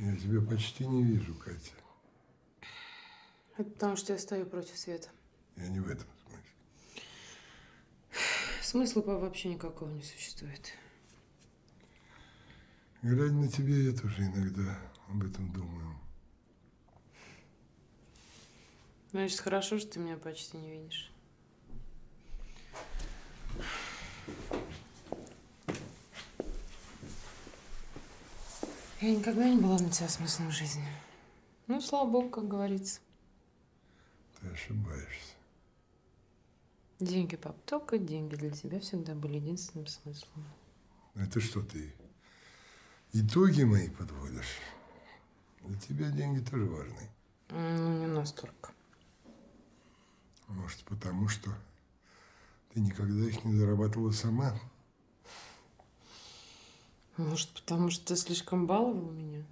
Я тебя почти не вижу, Катя. Это потому, что я стою против света. Я не в этом смысле. Смысла пап, вообще никакого не существует. Глядя на тебя, я тоже иногда об этом думаю. Значит, хорошо, что ты меня почти не видишь. Я никогда не была для тебя смыслом жизни. Ну, слава богу, как говорится. Ты ошибаешься. Деньги, пап, только деньги для тебя всегда были единственным смыслом. Это что ты? Итоги мои подводишь. Для тебя деньги тоже важны. Ну, не настолько. Может, потому что ты никогда их не зарабатывала сама? Может, потому что ты слишком баловал меня?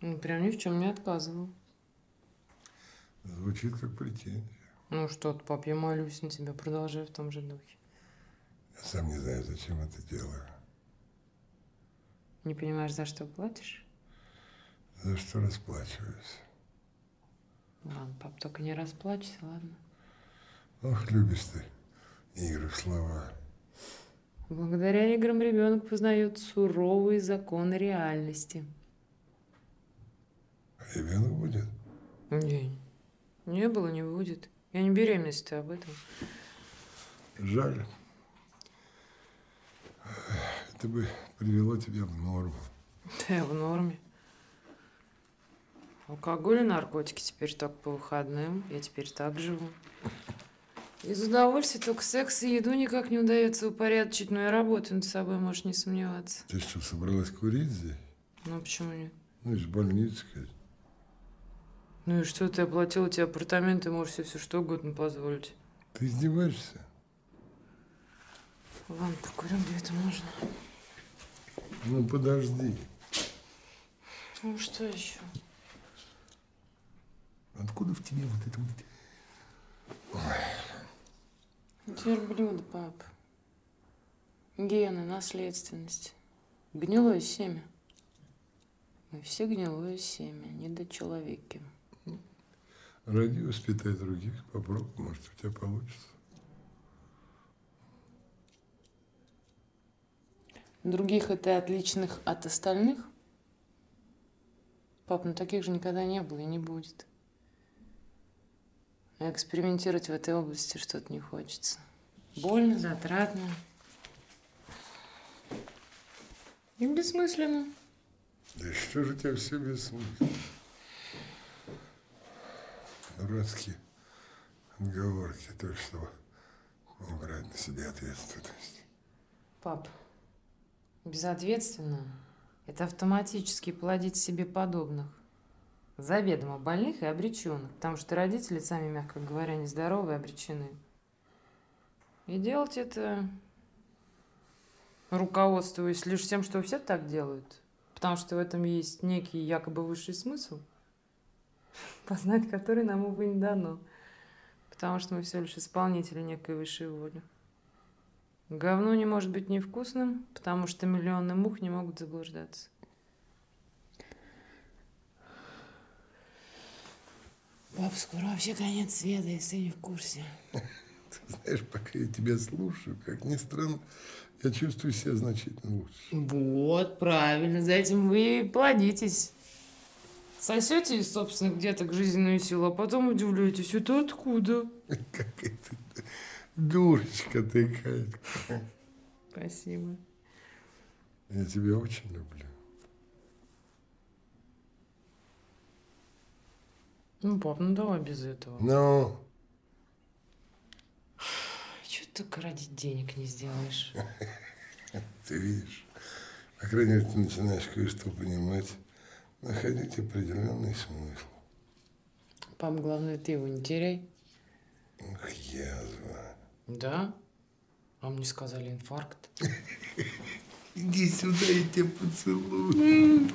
Ну, прям ни в чем не отказывал. Звучит как претензия. Ну что ты, пап, я молюсь на тебя, продолжай в том же духе. Я сам не знаю, зачем это делаю. Не понимаешь, за что платишь? За что расплачиваюсь. Ладно, пап, только не расплачься, ладно? Ох, любишь ты игры в слова. Благодаря играм ребенок познает суровые законы реальности. А ребенок будет? Не, не было, не будет. Я не ты об этом. Жаль. Это бы привело тебя в норму. Да я в норме. Алкоголь и наркотики теперь только по выходным. Я теперь так живу. Из удовольствия только секс и еду никак не удается упорядочить, но и работаю над собой, можешь не сомневаться. Ты что, собралась курить здесь? Ну, почему нет? Ну, из больницы, Кать. Ну и что, ты оплатила тебе апартаменты, можешь себе все что угодно позволить. Ты издеваешься? Ладно, покурим, где это можно. Ну, подожди. Ну, что еще? Откуда в тебе вот это вот... Это верблюда, пап. Гены, наследственность. Гнилое семя. Мы все гнилое семя, недочеловеки. Ради воспитай других, попробуй, может, у тебя получится. Других это отличных от остальных? Пап, ну таких же никогда не было и не будет. А экспериментировать в этой области что-то не хочется. Больно, затратно. И бессмысленно. Да что же у тебя все бессмысленно? Дурацкие отговорки, только чтобы не брать на себя ответственность. Пап, безответственно – это автоматически плодить себе подобных. Заведомо больных и обреченных, потому что родители сами, мягко говоря, нездоровы и обречены. И делать это, руководствуясь лишь тем, что все так делают, потому что в этом есть некий якобы высший смысл, познать который нам, увы, не дано, потому что мы все лишь исполнители некой высшей воли. Говно не может быть невкусным, потому что миллионы мух не могут заблуждаться. Пап, скоро вообще конец света, если не в курсе. Ты знаешь, пока я тебя слушаю, как ни странно, я чувствую себя значительно лучше. Вот, правильно, за этим вы и плодитесь. Сосете из собственных деток жизненную силу, а потом удивляетесь, это откуда? Какая ты дурочка ты, Катька. Спасибо. Я тебя очень люблю. Ну, пап, ну давай без этого. Ну, Чего ты только ради денег не сделаешь? ты видишь, по крайней мере, ты начинаешь кое-что понимать, находить определенный смысл. Пап, главное, ты его не теряй. Ох, язва. Да? А мне сказали инфаркт. Иди сюда, я тебя поцелую.